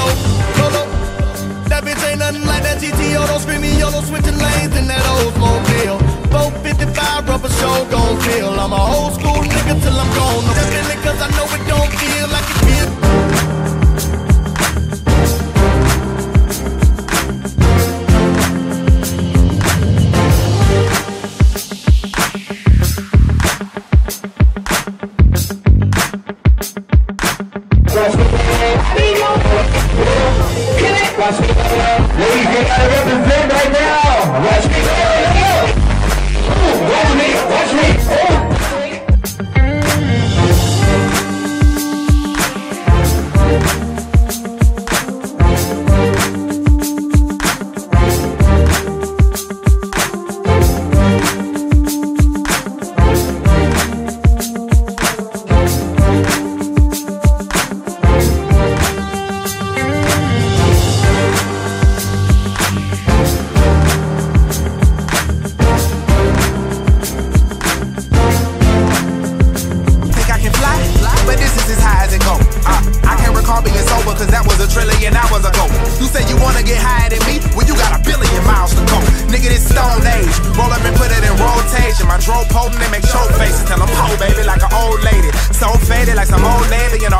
solo, solo. That bitch ain't nothing like that GTO. Don't scream me yolo, switching lanes in that Oldsmobile. 455 rubber show gon' feel. I'm a old school nigga till I'm gone. No, definitely cause I know it. Ladies, you gotta represent right cause that was a trillion hours ago. You say you wanna get higher than me? Well, you got a billion miles to go. Nigga, this stone age. Roll up and put it in rotation. My drove potent, they make choke faces. Tell them, po, baby, like an old lady. So faded, like some old lady in an